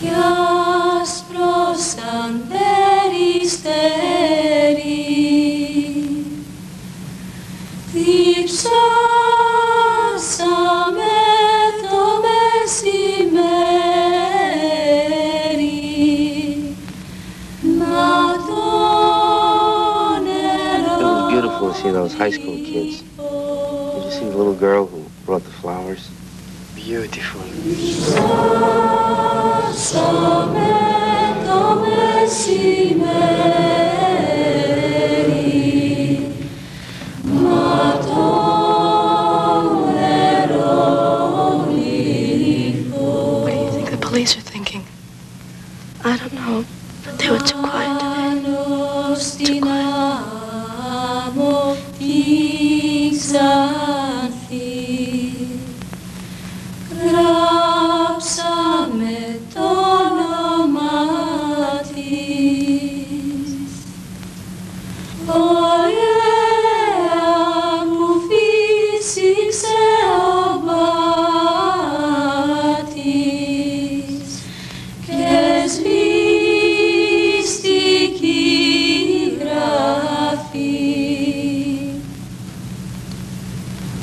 κι άσπρος σαν περιστέρι beautiful to see those high school kids. Did you see the little girl who brought the flowers? Beautiful. What do you think the police are thinking? I don't know, but they were too quiet today. Too quiet. Jesus.